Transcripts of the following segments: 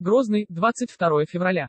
Грозный, 22 февраля.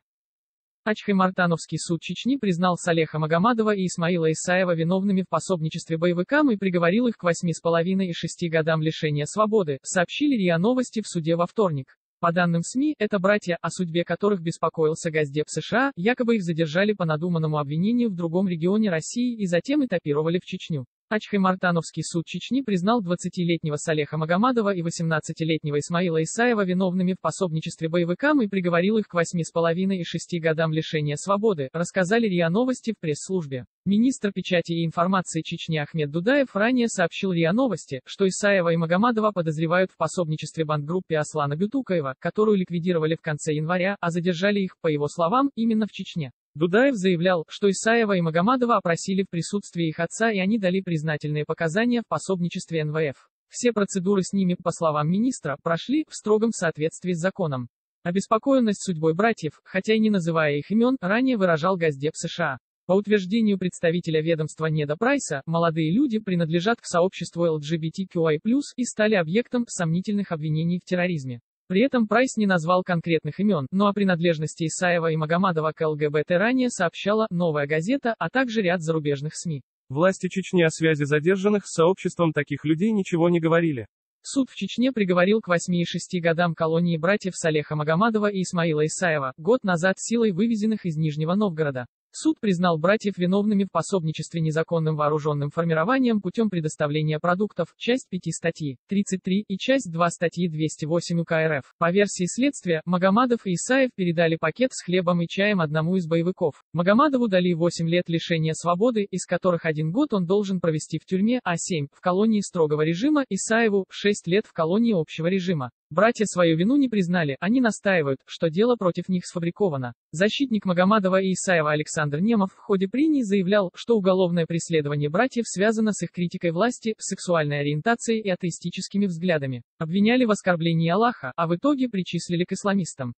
Ачхаймартановский суд Чечни признал Салеха Магомадова и Исмаила Исаева виновными в пособничестве боевикам и приговорил их к 8,5 и 6 годам лишения свободы, сообщили РИА Новости в суде во вторник. По данным СМИ, это братья, о судьбе которых беспокоился Газдеп США, якобы их задержали по надуманному обвинению в другом регионе России и затем этапировали в Чечню. Ачхаймартановский суд Чечни признал 20-летнего Салеха Магомадова и 18-летнего Исмаила Исаева виновными в пособничестве боевикам и приговорил их к 8,5 и 6 годам лишения свободы, рассказали РИА Новости в пресс-службе. Министр печати и информации Чечни Ахмед Дудаев ранее сообщил РИА Новости, что Исаева и Магомадова подозревают в пособничестве бандгруппе Аслана Бютукаева, которую ликвидировали в конце января, а задержали их, по его словам, именно в Чечне. Дудаев заявлял, что Исаева и Магомадова опросили в присутствии их отца и они дали признательные показания в пособничестве НВФ. Все процедуры с ними, по словам министра, прошли в строгом соответствии с законом. Обеспокоенность судьбой братьев, хотя и не называя их имен, ранее выражал Газдеп США. По утверждению представителя ведомства Неда Прайса, молодые люди принадлежат к сообществу LGBTQI+, и стали объектом сомнительных обвинений в терроризме. При этом Прайс не назвал конкретных имен, но о принадлежности Исаева и Магомадова к ЛГБТ ранее сообщала «Новая газета», а также ряд зарубежных СМИ. Власти Чечни о связи задержанных с сообществом таких людей ничего не говорили. Суд в Чечне приговорил к 8 и 6 годам колонии братьев Салеха Магомадова и Исмаила Исаева, год назад силой вывезенных из Нижнего Новгорода. Суд признал братьев виновными в пособничестве незаконным вооруженным формированием путем предоставления продуктов, часть 5 статьи 33 и часть 2 статьи 208 УК РФ. По версии следствия, Магомадов и Исаев передали пакет с хлебом и чаем одному из боевиков. Магомадову дали 8 лет лишения свободы, из которых один год он должен провести в тюрьме, а 7 в колонии строгого режима, Исаеву 6 лет в колонии общего режима. Братья свою вину не признали, они настаивают, что дело против них сфабриковано. Защитник Магомадова и Исаева Александр Немов в ходе прений заявлял, что уголовное преследование братьев связано с их критикой власти, сексуальной ориентацией и атеистическими взглядами. Обвиняли в оскорблении Аллаха, а в итоге причислили к исламистам.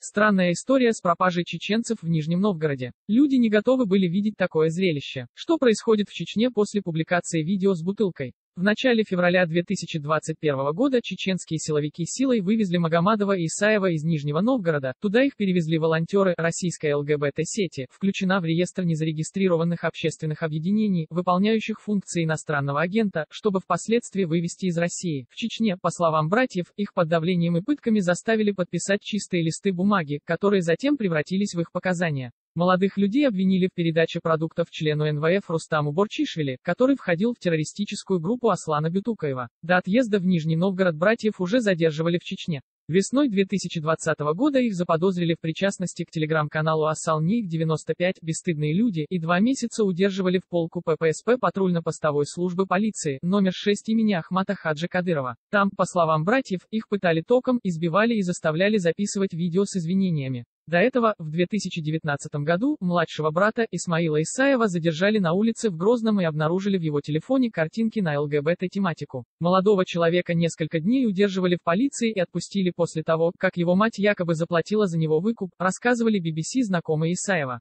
Странная история с пропажей чеченцев в Нижнем Новгороде. Люди не готовы были видеть такое зрелище. Что происходит в Чечне после публикации видео с бутылкой? В начале февраля 2021 года чеченские силовики силой вывезли Магомадова и Исаева из Нижнего Новгорода, туда их перевезли волонтеры российской ЛГБТ-сети, включена в реестр незарегистрированных общественных объединений, выполняющих функции иностранного агента, чтобы впоследствии вывести из России. В Чечне, по словам братьев, их под давлением и пытками заставили подписать чистые листы бумаги, которые затем превратились в их показания. Молодых людей обвинили в передаче продуктов члену НВФ Рустаму Борчишвили, который входил в террористическую группу Аслана Бютукаева. До отъезда в Нижний Новгород братьев уже задерживали в Чечне. Весной 2020 года их заподозрили в причастности к телеграм-каналу Ассалник 95 «Бесстыдные люди» и два месяца удерживали в полку ППСП патрульно-постовой службы полиции, номер 6 имени Ахмата Хаджи Кадырова. Там, по словам братьев, их пытали током, избивали и заставляли записывать видео с извинениями. До этого, в 2019 году, младшего брата Исмаила Исаева задержали на улице в Грозном и обнаружили в его телефоне картинки на ЛГБТ-тематику. Молодого человека несколько дней удерживали в полиции и отпустили после того, как его мать якобы заплатила за него выкуп, рассказывали BBC знакомые Исаева.